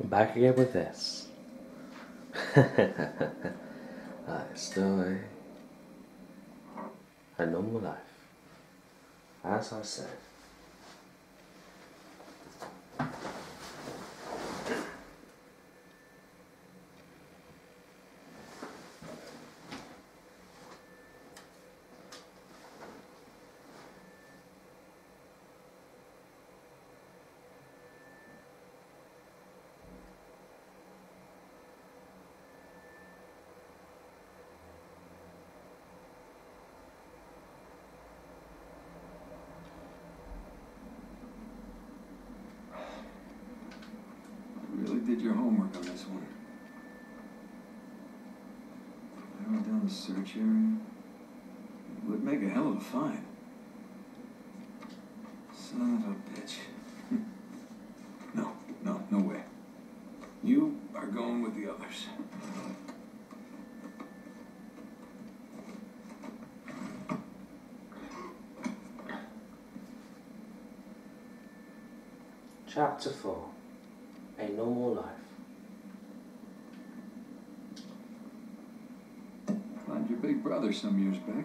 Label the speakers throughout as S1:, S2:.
S1: back again with this. uh, still a, a normal life. As I said.
S2: really did your homework on this one. Area. It would make a hell of a find. Son of a bitch. no, no, no way. You are going with the others.
S1: Chapter 4 A Normal Life.
S2: Found brother some years back.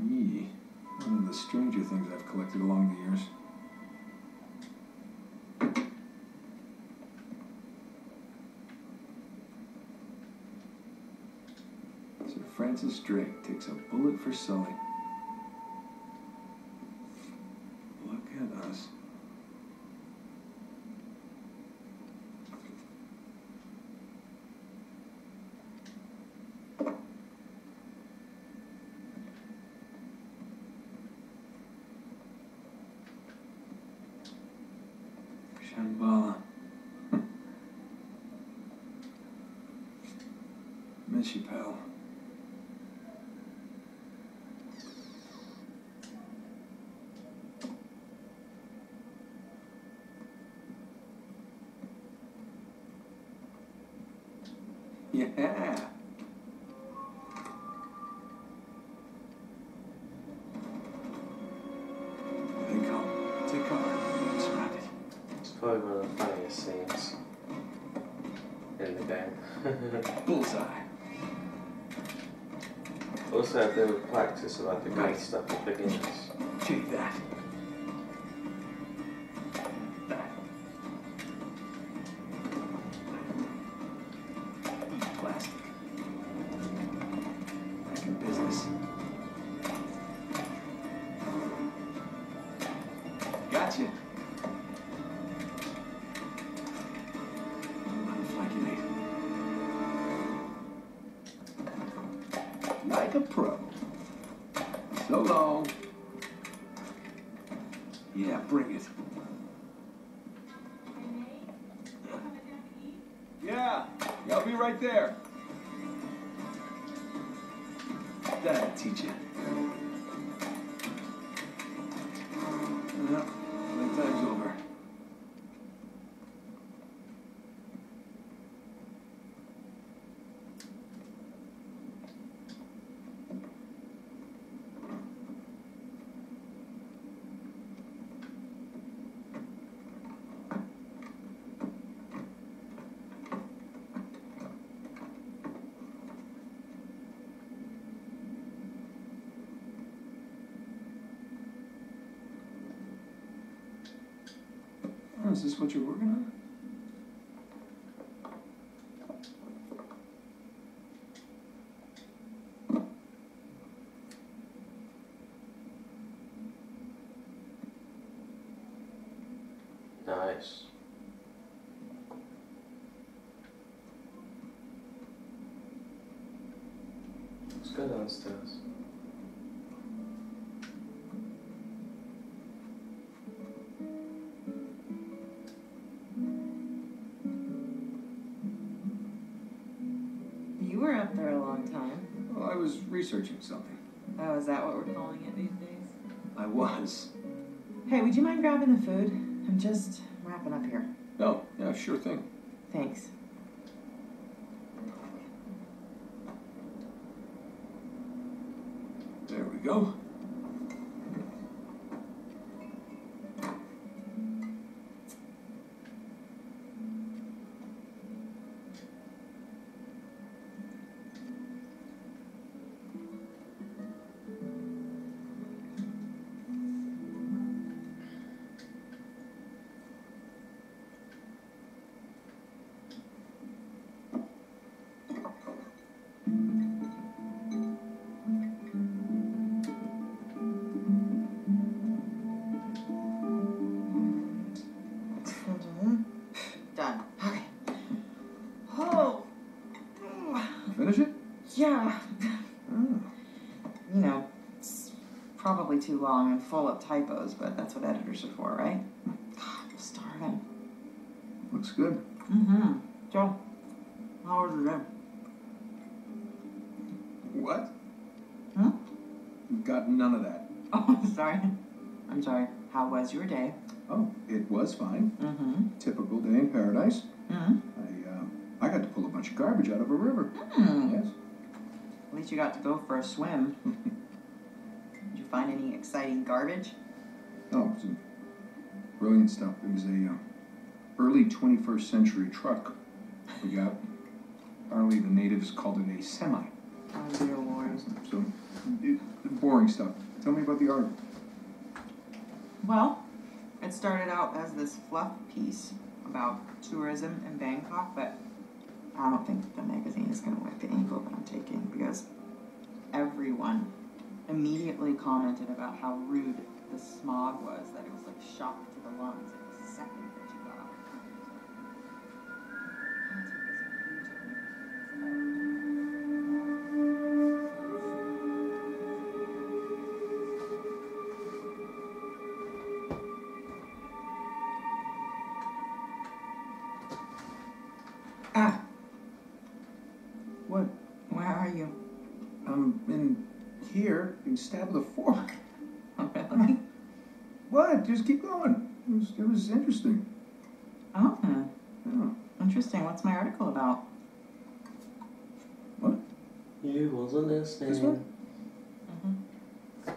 S2: Yee. One of the stranger things I've collected along the years. Sir Francis Drake takes a bullet for Sully.
S1: Probably one of the funniest scenes in the game.
S2: Bullseye.
S1: also, they would practice about the good stuff at beginners.
S2: That. That. Yeah, bring it. Yeah, yeah, I'll be right there. That'll teach you. Yep, playtime's over. Oh, is this what you're working on?
S1: Nice. Let's go downstairs.
S3: You were up there a long time.
S2: Well, I was researching something.
S3: Oh, is that what we're calling it these days?
S2: I was.
S3: Hey, would you mind grabbing the food? I'm just wrapping up here.
S2: Oh, yeah, sure thing.
S3: Thanks.
S2: There we go.
S3: Yeah.
S2: Oh.
S3: You know, it's probably too long and full of typos, but that's what editors are for, right? God, I'm starving.
S2: Looks good.
S3: Mm-hmm. Joe, how was your day?
S2: What?
S3: Huh?
S2: Got none of that.
S3: Oh, sorry. I'm sorry. How was your day?
S2: Oh, it was fine.
S3: Mm-hmm.
S2: Typical day in paradise.
S3: Mm-hmm.
S2: I, uh, I got to pull a bunch of garbage out of a river.
S3: Mm.
S2: Yes.
S3: At least you got to go for a swim. Did you find any exciting garbage?
S2: Oh, it was some brilliant stuff. It was a uh, early 21st century truck we got. Apparently, the natives called it a semi.
S3: Oh, dear Lord.
S2: So, it, boring stuff. Tell me about the art.
S3: Well, it started out as this fluff piece about tourism in Bangkok, but I don't think the magazine is going to wipe the ankle commented about how rude the smog was, that it was like shock to the lungs. In the second
S2: here. You stabbed with a fork.
S3: Really?
S2: What? Just keep going. It was, it was interesting.
S3: Oh,
S2: Yeah.
S3: interesting. What's my article about? What?
S1: You wasn't listening.
S2: This one?
S3: Mm-hmm.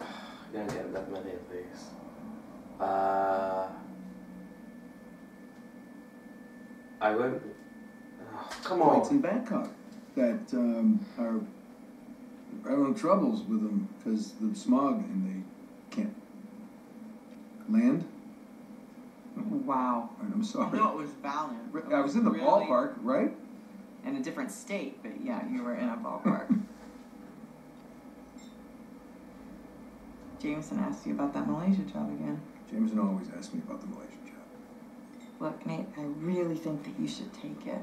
S1: Gonna get that many of these. Uh, I won't. Oh, come
S2: Flights
S1: on.
S2: in Bangkok that um, are having troubles with them because the smog and they can't land.
S3: Wow.
S2: I'm sorry.
S3: No, it was valiant.
S2: I was in the
S3: Really?
S2: ballpark, right?
S3: In a different state, but yeah, you were in a ballpark. Jameson asked you about that Malaysia job again.
S2: Jameson always asks me about the Malaysia job.
S3: Look, Nate, I really think that you should take it.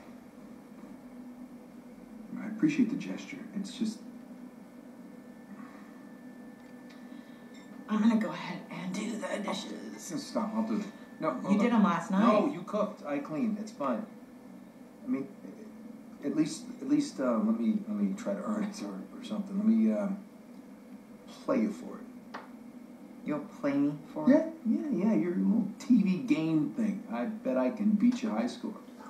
S2: I appreciate the gesture. It's just
S3: I'm gonna go ahead and do the dishes.
S2: stop. I'll do it. No,
S3: You did them last night.
S2: No, you cooked. I cleaned. It's fine. I mean, at least, at least, uh, let me let me try to earn it or, or something. Let me um, play you for it.
S3: You'll play me for
S2: Yeah,
S3: it.
S2: yeah, yeah. Your little TV game thing. I bet I can beat your high score.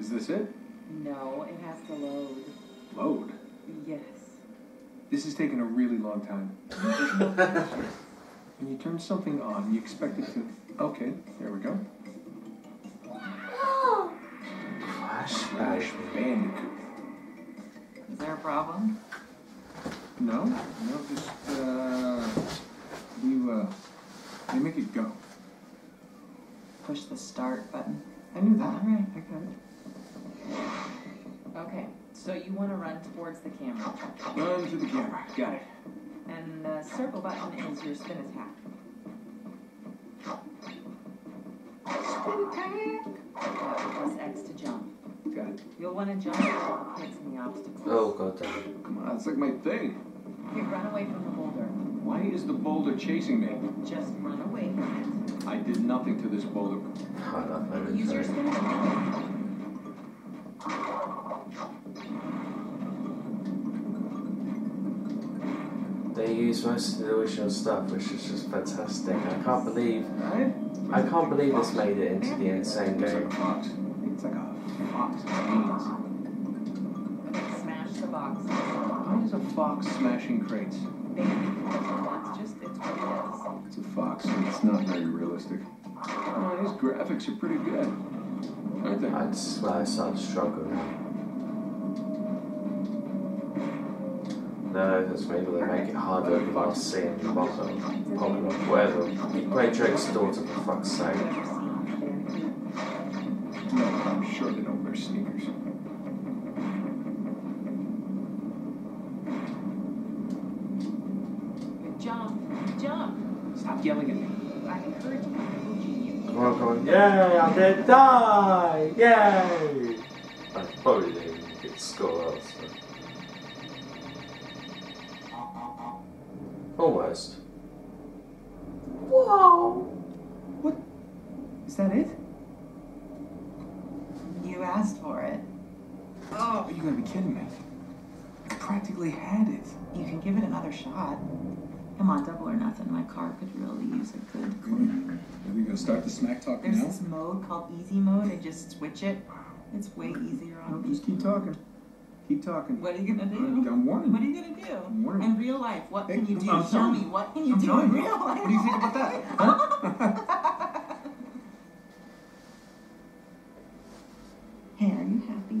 S2: Is this it?
S3: No, it has to load.
S2: Load.
S3: Yes.
S2: This is taking a really long time. When you turn something on, you expect it to. Okay, there we go. Crash Bandicoot.
S3: Is there a problem?
S2: No, no, just, uh, you, uh, you make it go.
S3: Push the start button.
S2: I knew
S3: All
S2: that.
S3: right, I got it.
S4: Okay, so you want to run towards the camera.
S2: Run to the camera, got it.
S4: And the circle button is your spin attack. Spin Uh, Plus X to jump.
S2: Got it.
S4: You'll want to jump over the pits and the obstacles.
S1: Oh god damn it.
S2: Come on, it's like my thing.
S4: Okay, run away from the boulder.
S2: Why is the boulder chasing me?
S4: Just run away from it.
S2: I did nothing to this boulder.
S1: I love
S4: it. Use your spin attack.
S1: They use most of the original stuff, which is just fantastic. I can't believe I can't believe this made it into the
S2: N. Sane
S1: game.
S2: a. It's like a fox.
S4: Smash the box.
S2: Why is a fox smashing crates?
S4: Baby, just, it's what it
S2: It's a fox, and it's not very realistic. Oh, his graphics are pretty good. Aren't they?
S1: I swear I started to No, that's maybe they make it harder than last seeing the bottom. Pokemon, whatever. Great Drake's daughter, for fuck's
S4: is.
S1: sake.
S4: I've ever seen Bandicoot.
S2: No, I'm sure they don't wear sneakers.
S4: Jump, jump.
S2: Stop yelling at me.
S4: I heard you, I'm.
S1: Come on, come on. Yay, I did die! Yay! I probably didn't get score out, so. Almost.
S2: Whoa! What? Is that it?
S3: You asked for it.
S2: Oh, you gotta be kidding me. I practically had it.
S3: You can give it another shot. Come on, double or nothing. My car could really use a good clean.
S2: Are we gonna start the smack talk
S3: There's
S2: now?
S3: this mode called easy mode and just switch it. It's way easier
S2: No,
S3: on
S2: just keep talking. Keep talking.
S3: What are you gonna do?
S2: I'm warning
S3: What are
S2: you.
S3: gonna do?
S2: I'm warning
S3: In real life, what can you do?
S2: I'm
S3: Show
S2: telling
S3: me.
S2: you.
S3: What can you
S2: I'm
S3: do
S2: telling
S3: in
S2: you.
S3: real life?
S2: What do you think about that? Huh?
S3: hey, are you happy?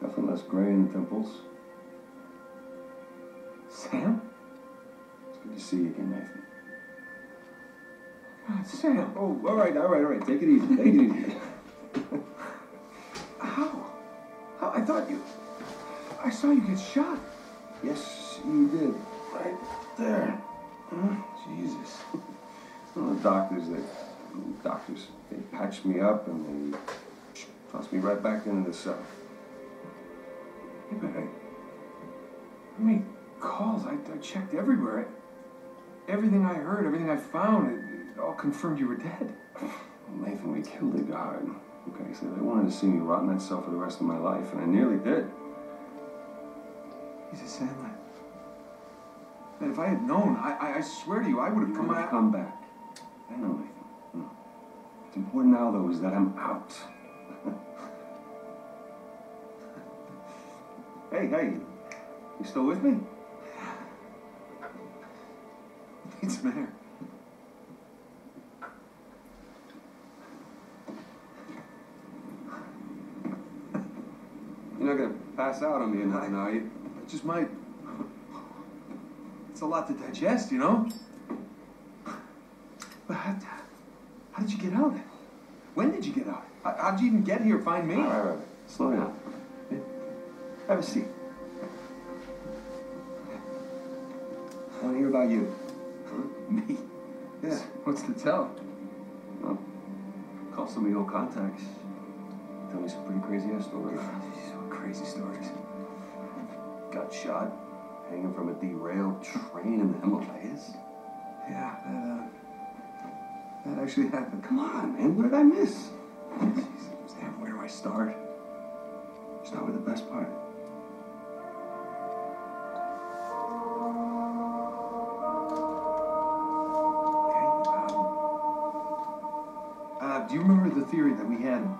S5: definitely less gray in the temples.
S2: Sam?
S5: It's good to see you again, Nathan.
S2: Oh, God, Sam.
S5: Oh, all right, all right, all right. Take it easy. Take it easy.
S2: How? How? I thought you. I saw you get shot.
S5: yes, you did. Right there. Huh? Jesus. Well, the doctors, they doctors, they patched me up and they tossed me right back into the cell.
S2: Yeah, but I. I made calls. I, I checked everywhere. I, everything I heard, everything I found, it, it all confirmed you were dead.
S5: Well, Nathan, we killed a guard. Okay, so they wanted to see me rot in that cell for the rest of my life, and I nearly did.
S2: He's a Sandlot. Man, if I had known, I, I, swear to you, I would have come out.
S5: come back. I know, Nathan. No. What's important now, though, is that I'm out. Hey, hey, you still with me?
S2: Some air.
S5: You're not gonna pass out on me nothing, are you?
S2: I just might. It's a lot to digest, you know? But How did you get out? When did you get out? How, how'd you even get here? Find me?
S5: All right, all right, slow down. Have a seat. I want to hear about you.
S2: Me? Yeah. What's to tell?
S5: Well, call some of your old contacts. Tell me some pretty crazy ass stories.
S2: What crazy stories.
S5: Got shot, hanging from a derailed train in the Himalayas.
S2: Yeah, that, uh, that actually happened.
S5: Come on, man, what did I miss?
S2: Jesus, damn, where do I start?
S5: Start with the best part.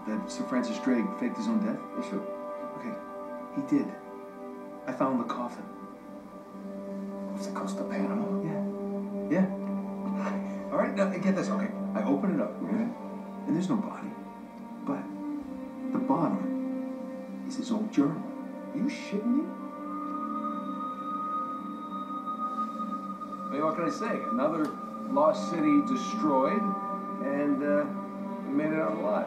S2: That Sir Francis Drake faked his own death?
S5: Yeah, sure.
S2: Okay, he did. I found the coffin.
S5: Off the coast of Panama.
S2: Yeah. Yeah. All right, now get this. Okay, I open it up, okay? And there's no body. But the bottom is his old journal. Are you shitting me? I mean, what can I say? Another lost city destroyed, and uh, made it out alive.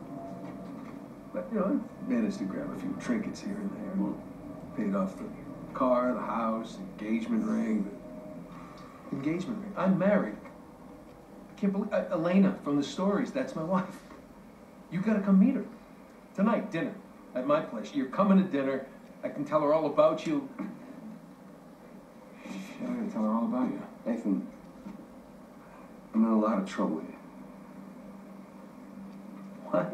S2: But, you know, I managed to grab a few trinkets here and there.
S5: Hmm.
S2: Paid off the car, the house, engagement ring. Engagement ring. I'm married. I can't believe uh, Elena from the stories. That's my wife. You gotta come meet her tonight, dinner at my place. You're coming to dinner. I can tell her all about you. I gotta tell her all about you.
S5: Nathan, I'm in a lot of trouble here.
S2: What?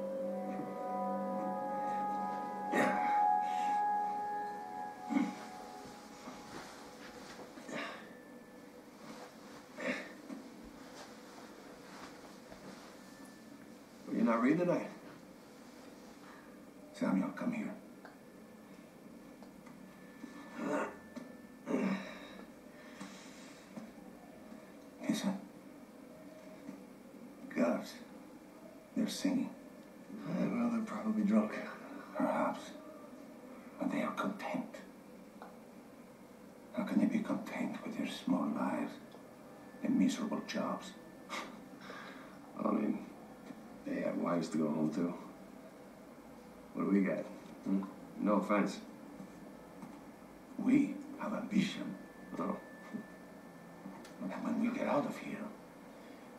S2: Well, you're not reading tonight.
S5: Samuel, come here. Listen. Guards. They're singing.
S2: Well, they're probably drunk.
S5: Perhaps. But they are content. How can they be content with their small lives and miserable jobs? I mean, to go home to. What do we got? Hmm? No offense. We have ambition. Oh. And when we get out of here,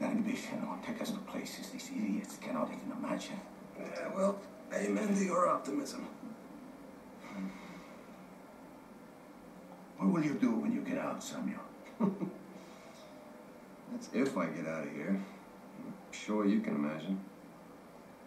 S5: that ambition will take us to places these idiots cannot even imagine. Yeah, well, amen to your optimism. What will you do when you get out, Samuel?
S6: That's if I get out of here. I'm sure you can imagine.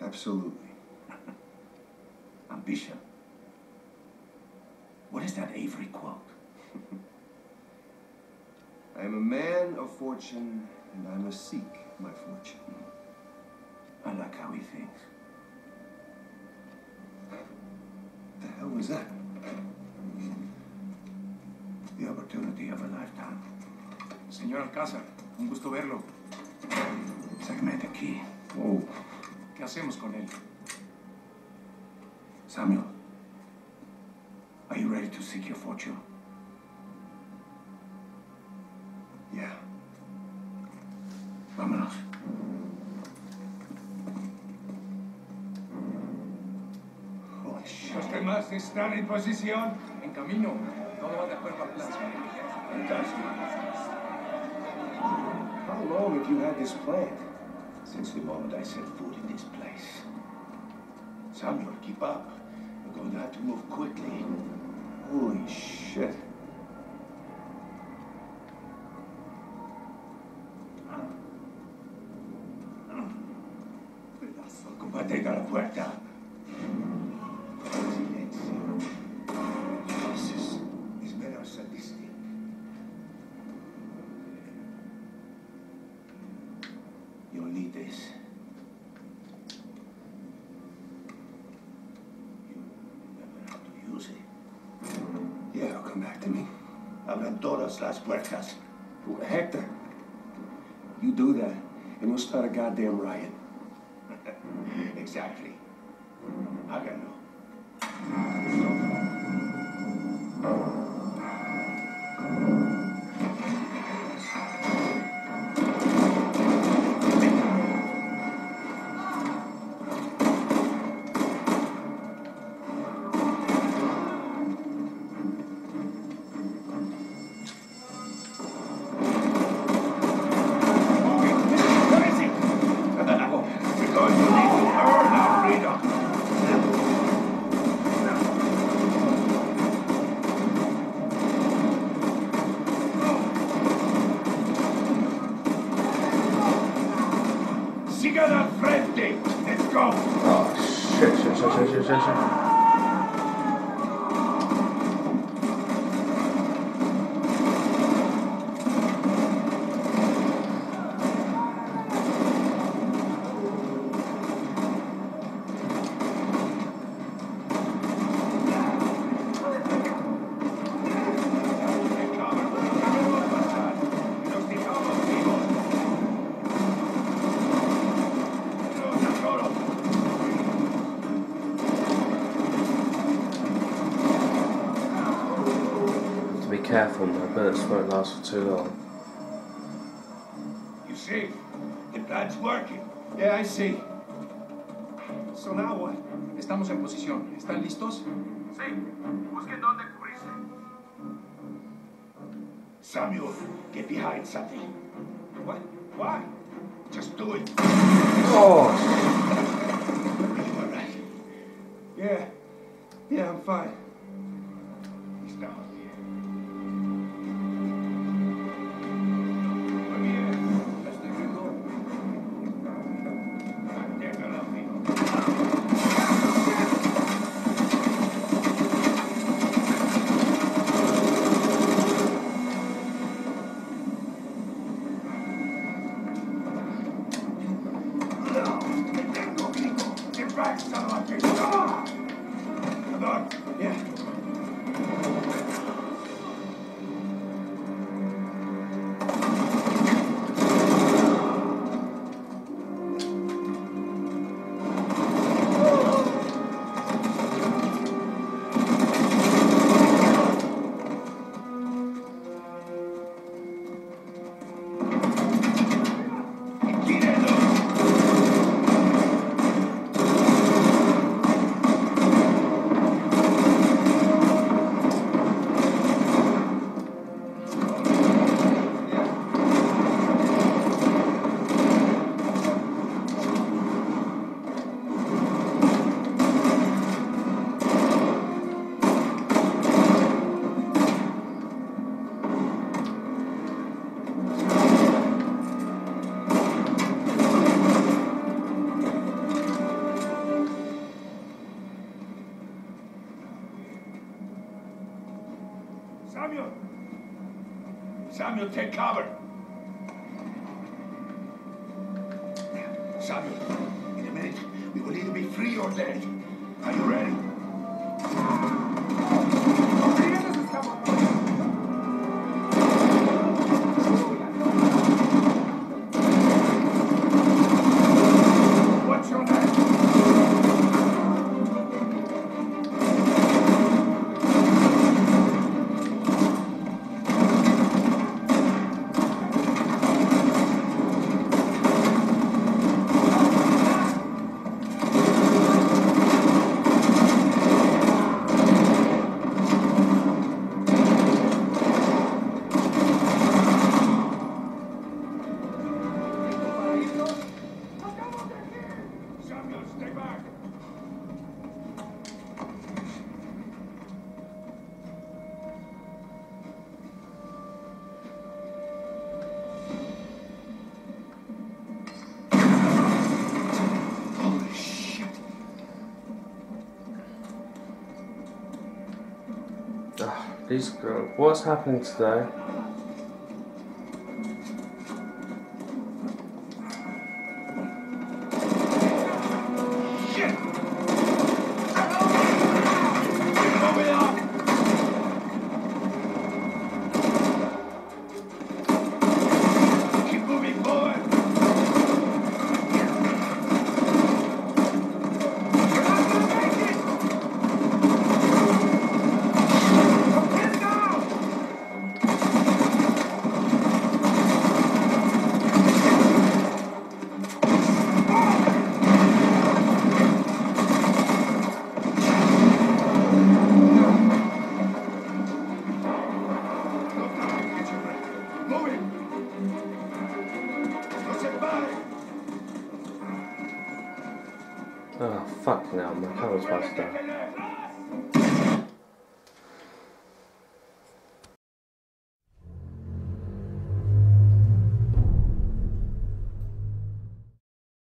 S6: Absolutely.
S5: Ambition. What is that Avery quote?
S6: I am a man of fortune, and I must seek my fortune.
S5: I like how he thinks.
S2: The hell was that?
S5: The opportunity of a lifetime.
S2: Señor Alcázar, un gusto verlo.
S5: Sáqueme de aquí.
S6: Oh,
S2: ¿Qué hacemos con él?
S5: Samuel, are you ready to seek your fortune? Yeah. Vámonos. Holy shit.
S7: Los demás están en posición.
S2: En camino. Todo va de acuerdo al plan.
S5: Fantastic. How long have you had this plan?
S7: Since the moment I set foot in this place. Samuel, keep up. We're going to have to move quickly.
S5: Holy shit.
S7: Pedazo, combatega la puerta. Silencio. Jesus. These men are sadistic. You'll need this. You remember how to use it.
S5: Yeah, it'll come back to me.
S7: Abran todas las puertas.
S5: Hector, you do that, and we'll start a goddamn riot.
S7: Exactly. Háganlo. Al frente. Let's go.
S1: Oh, shit, shit, shit, shit, shit, shit,
S7: You see, the plan's working.
S2: Yeah, I see. So now what? Estamos en posición. ¿Están listos?
S7: Sí, busquen dónde cubrirse. Samuel, get behind something. What? Why? Just do it.
S1: Oh,
S7: You all right?
S2: Yeah. Yeah, I'm fine.
S7: Samuel, take cover! What's happening today?